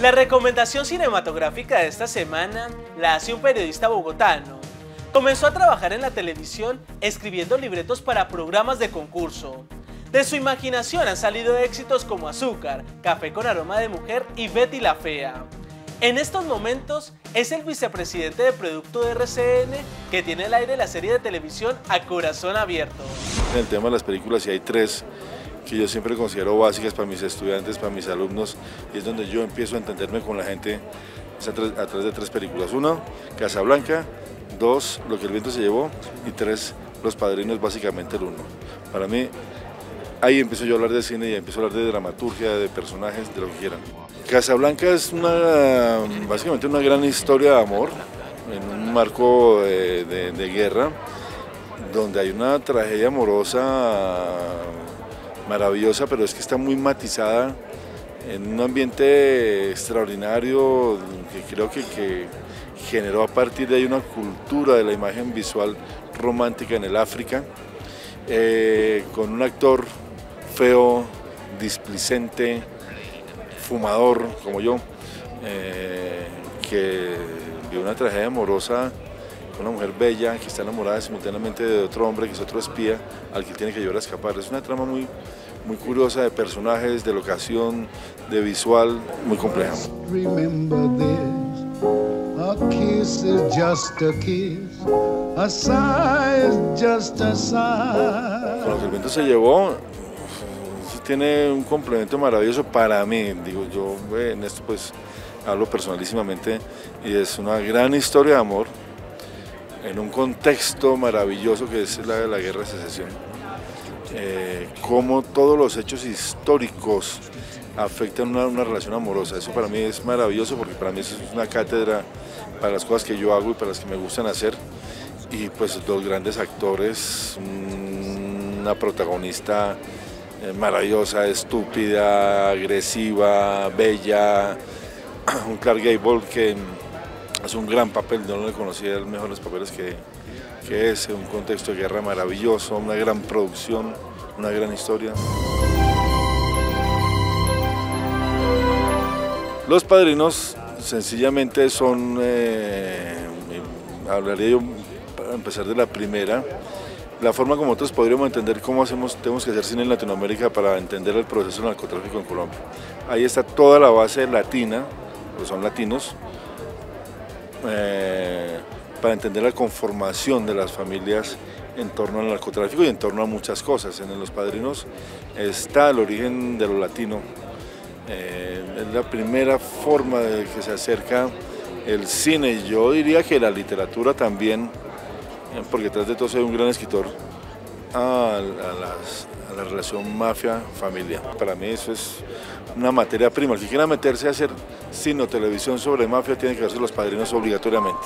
La recomendación cinematográfica de esta semana la hace un periodista bogotano. Comenzó a trabajar en la televisión escribiendo libretos para programas de concurso. De su imaginación han salido éxitos como Azúcar, Café con aroma de mujer y Betty la Fea. En estos momentos es el vicepresidente de producto de RCN que tiene al aire la serie de televisión A Corazón Abierto. En el tema de las películas, si hay tres que yo siempre considero básicas para mis estudiantes, para mis alumnos, y es donde yo empiezo a entenderme con la gente a través de tres películas. Uno, Casablanca, dos, Lo que el viento se llevó, y tres, Los Padrinos, básicamente el uno. Para mí, ahí empiezo yo a hablar de cine y empiezo a hablar de dramaturgia, de personajes, de lo que quieran. Casablanca es una, básicamente una gran historia de amor en un marco de, de guerra, donde hay una tragedia amorosa maravillosa, pero es que está muy matizada en un ambiente extraordinario que creo que, generó a partir de ahí una cultura de la imagen visual romántica en el África, eh, con un actor feo, displicente, fumador como yo, eh, que vive una tragedia amorosa una mujer bella que está enamorada simultáneamente de otro hombre que es otro espía al que tiene que llevar a escapar. Es una trama muy, muy curiosa de personajes, de locación, de visual, muy compleja. Con lo que el viento se llevó, tiene un complemento maravilloso para mí, digo yo en esto pues hablo personalísimamente y es una gran historia de amor en un contexto maravilloso que es la de la guerra de secesión. Eh, cómo todos los hechos históricos afectan una, relación amorosa. Eso para mí es maravilloso porque para mí es una cátedra para las cosas que yo hago y para las que me gustan hacer. Y pues dos grandes actores, una protagonista eh, maravillosa, estúpida, agresiva, bella, un Clark Gable que es un gran papel, no le conocía los mejores papeles que, que es, un contexto de guerra maravilloso, una gran producción, una gran historia. Los padrinos sencillamente son, eh, hablaría yo para empezar de la primera, la forma como nosotros podríamos entender cómo hacemos, tenemos que hacer cine en Latinoamérica para entender el proceso del narcotráfico en Colombia. Ahí está toda la base latina, pues son latinos, eh, para entender la conformación de las familias en torno al narcotráfico y en torno a muchas cosas. En Los Padrinos está el origen de lo latino. Eh, es la primera forma de que se acerca el cine yo diría que la literatura también, eh, porque tras de todo soy un gran escritor, a, la relación mafia-familia. Para mí eso es una materia prima. El que quiera meterse a hacer cine o televisión sobre mafia tiene que verse los padrinos obligatoriamente.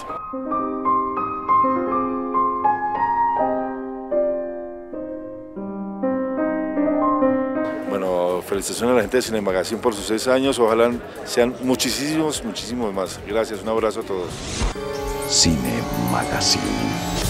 Bueno, felicitaciones a la gente de Cine Magazine por sus seis años. Ojalá sean muchísimos, muchísimos más. Gracias, un abrazo a todos. Cine Magazine.